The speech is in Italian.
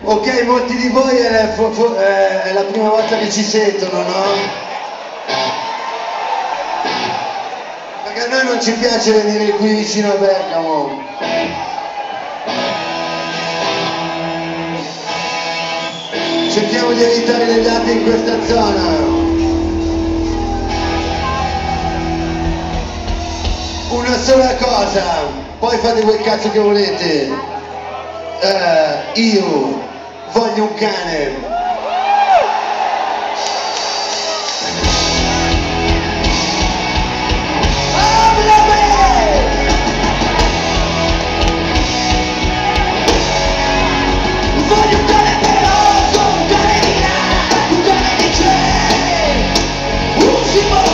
Ok, molti di voi è, fu- fu- è la prima volta che ci sentono, no? Perché a noi non ci piace venire qui vicino a Bergamo. Cerchiamo di evitare le date in questa zona. Una sola cosa, poi fate quel cazzo che volete. Eh, io Buchanan. Simone!